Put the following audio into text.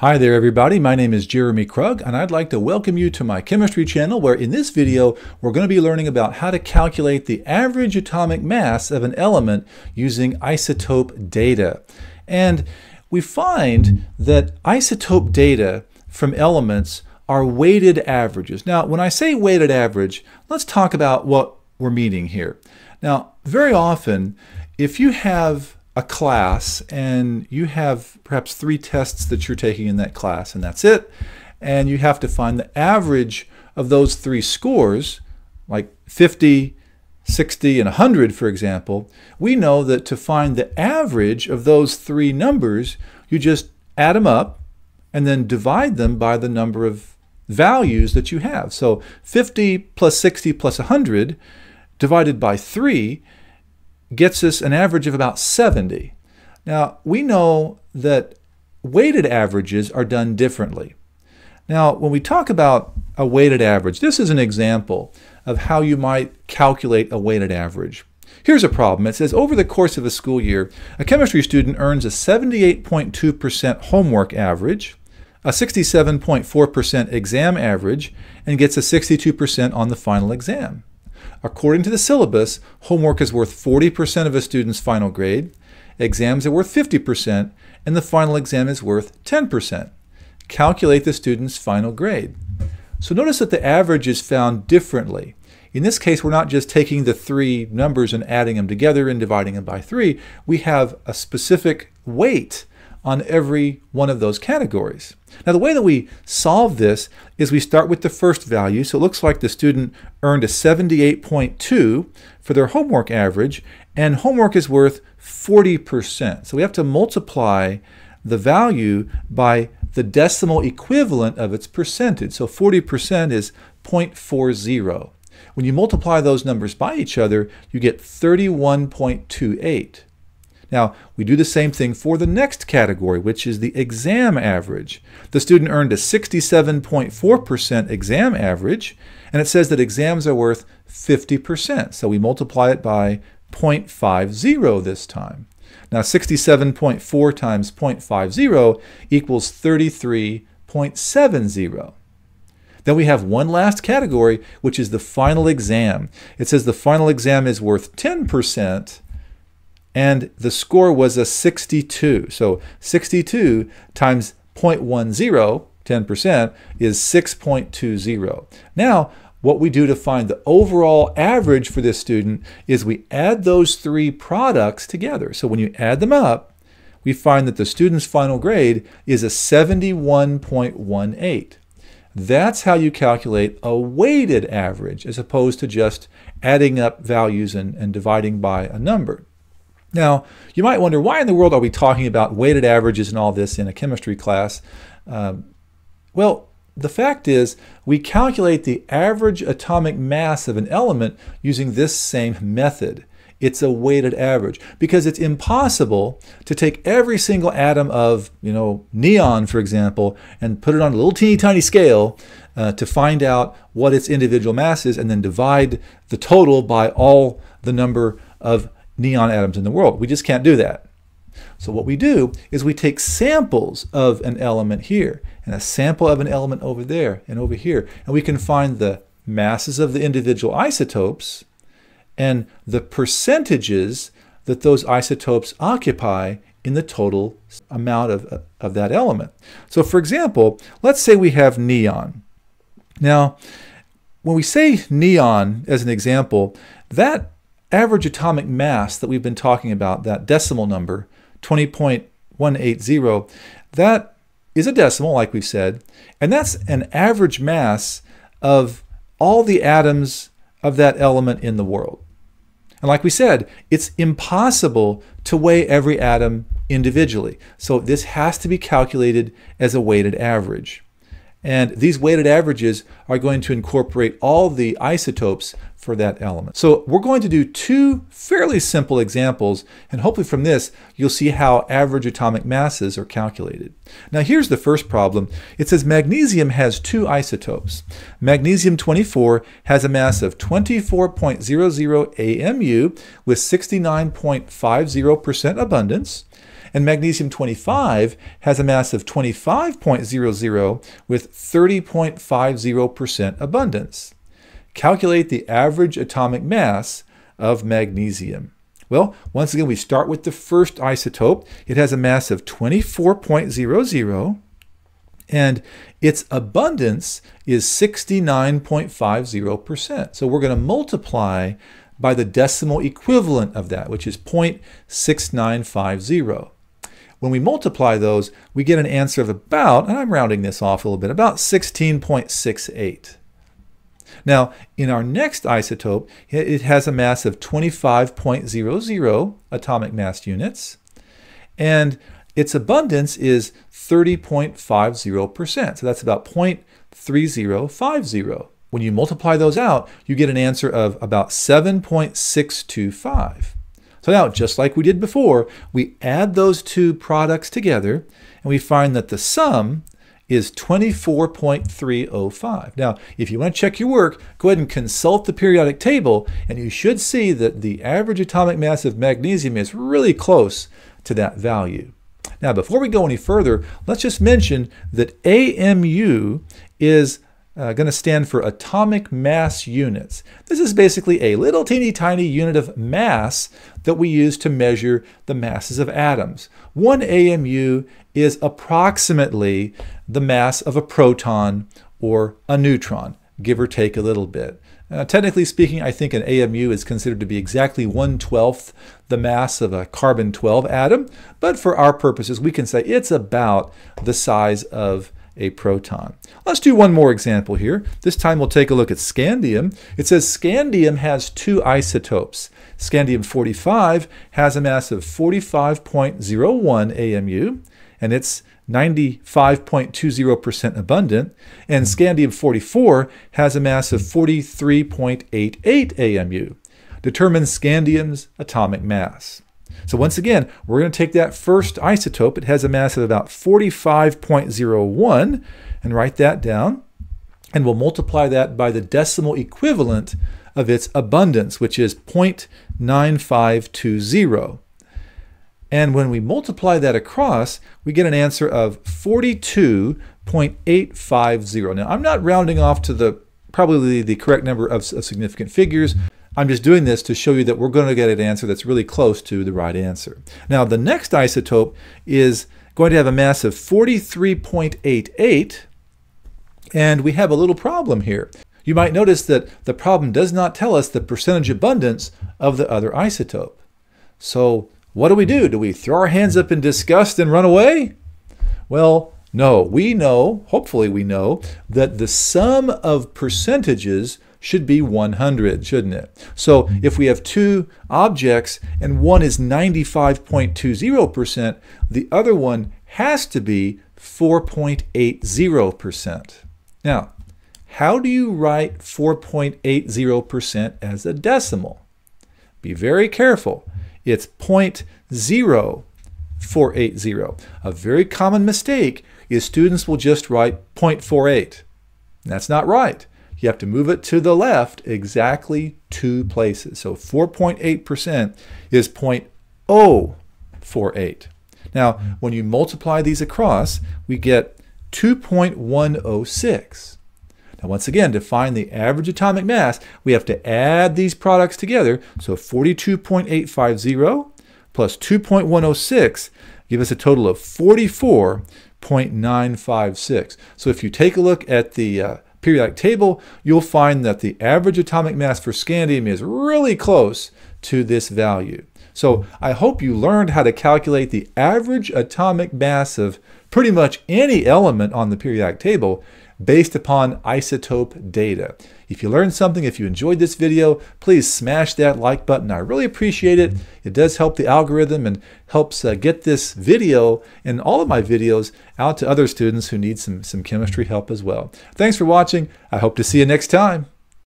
Hi there everybody, my name is Jeremy Krug and I'd like to welcome you to my chemistry channel where in this video we're going to be learning about how to calculate the average atomic mass of an element using isotope data. And we find that isotope data from elements are weighted averages. Now when I say weighted average, let's talk about what we're meaning here. Now very often if you have a class and you have perhaps three tests that you're taking in that class and that's it. And you have to find the average of those three scores like 50 60 and 100 for example. We know that to find the average of those three numbers you just add them up and then divide them by the number of values that you have. So 50 plus 60 plus 100 divided by 3 gets us an average of about 70. Now, we know that weighted averages are done differently. Now, when we talk about a weighted average, this is an example of how you might calculate a weighted average. Here's a problem. It says over the course of a school year, a chemistry student earns a 78.2% homework average, a 67.4% exam average, and gets a 62% on the final exam. According to the syllabus, homework is worth 40% of a student's final grade, exams are worth 50%, and the final exam is worth 10%. Calculate the student's final grade. So notice that the average is found differently. In this case, we're not just taking the three numbers and adding them together and dividing them by three. We have a specific weight on every one of those categories. Now the way that we solve this is we start with the first value. So it looks like the student earned a 78.2 for their homework average and homework is worth 40%. So we have to multiply the value by the decimal equivalent of its percentage. So 40% is 0.40. When you multiply those numbers by each other, you get 31.28. Now, we do the same thing for the next category, which is the exam average. The student earned a 67.4% exam average, and it says that exams are worth 50%. So we multiply it by 0.50 this time. Now, 67.4 times 0.50 equals 33.70. Then we have one last category, which is the final exam. It says the final exam is worth 10%, and the score was a 62. So 62 times 0.10, 10%, is 6.20. Now, what we do to find the overall average for this student is we add those three products together. So when you add them up, we find that the student's final grade is a 71.18. That's how you calculate a weighted average as opposed to just adding up values and, and dividing by a number. Now, you might wonder, why in the world are we talking about weighted averages and all this in a chemistry class? Um, well, the fact is, we calculate the average atomic mass of an element using this same method. It's a weighted average because it's impossible to take every single atom of, you know, neon, for example, and put it on a little teeny tiny scale uh, to find out what its individual mass is and then divide the total by all the number of neon atoms in the world. We just can't do that. So what we do is we take samples of an element here and a sample of an element over there and over here. And we can find the masses of the individual isotopes and the percentages that those isotopes occupy in the total amount of, of that element. So for example, let's say we have neon. Now, when we say neon as an example, that average atomic mass that we've been talking about, that decimal number, 20.180, that is a decimal, like we've said, and that's an average mass of all the atoms of that element in the world. And like we said, it's impossible to weigh every atom individually. So this has to be calculated as a weighted average. And these weighted averages are going to incorporate all the isotopes for that element. So we're going to do two fairly simple examples, and hopefully from this, you'll see how average atomic masses are calculated. Now here's the first problem. It says magnesium has two isotopes. Magnesium 24 has a mass of 24.00 AMU with 69.50% abundance, And magnesium 25 has a mass of 25.00 with 30.50% abundance. Calculate the average atomic mass of magnesium. Well, once again, we start with the first isotope. It has a mass of 24.00 and its abundance is 69.50%. So we're going to multiply by the decimal equivalent of that, which is 0.6950. When we multiply those, we get an answer of about, and I'm rounding this off a little bit, about 16.68. Now, in our next isotope, it has a mass of 25.00 atomic mass units, and its abundance is 30.50%. So that's about 0.3050. When you multiply those out, you get an answer of about 7.625. So now, just like we did before, we add those two products together and we find that the sum is 24.305. Now, if you want to check your work, go ahead and consult the periodic table and you should see that the average atomic mass of magnesium is really close to that value. Now, before we go any further, let's just mention that AMU is uh, going to stand for atomic mass units. This is basically a little teeny tiny unit of mass that we use to measure the masses of atoms. One AMU is approximately the mass of a proton or a neutron, give or take a little bit. Uh, technically speaking, I think an AMU is considered to be exactly 1 12th the mass of a carbon 12 atom, but for our purposes, we can say it's about the size of a proton. Let's do one more example here. This time we'll take a look at scandium. It says scandium has two isotopes. Scandium 45 has a mass of 45.01 AMU, and it's 95.20% abundant, and scandium 44 has a mass of 43.88 AMU. Determine scandium's atomic mass. So once again, we're going to take that first isotope. It has a mass of about 45.01 and write that down. And we'll multiply that by the decimal equivalent of its abundance, which is 0.9520. And when we multiply that across, we get an answer of 42.850. Now, I'm not rounding off to the probably the correct number of, of significant figures. I'm just doing this to show you that we're going to get an answer that's really close to the right answer. Now, the next isotope is going to have a mass of 43.88, and we have a little problem here. You might notice that the problem does not tell us the percentage abundance of the other isotope. So what do we do? Do we throw our hands up in disgust and run away? Well, no. We know, hopefully we know, that the sum of percentages should be 100, shouldn't it? So mm-hmm. if we have two objects and one is 95.20%, the other one has to be 4.80%. Now, how do you write 4.80% as a decimal? Be very careful. It's 0.0480. A very common mistake is students will just write 0.48. That's not right you have to move it to the left exactly two places. So 4.8% is 0.048. Now, when you multiply these across, we get 2.106. Now, once again, to find the average atomic mass, we have to add these products together. So 42.850 plus 2.106 give us a total of 44.956. So if you take a look at the uh, periodic table, you'll find that the average atomic mass for scandium is really close to this value. So I hope you learned how to calculate the average atomic mass of pretty much any element on the periodic table based upon isotope data. If you learned something, if you enjoyed this video, please smash that like button. I really appreciate it. It does help the algorithm and helps uh, get this video and all of my videos out to other students who need some, some chemistry help as well. Thanks for watching. I hope to see you next time.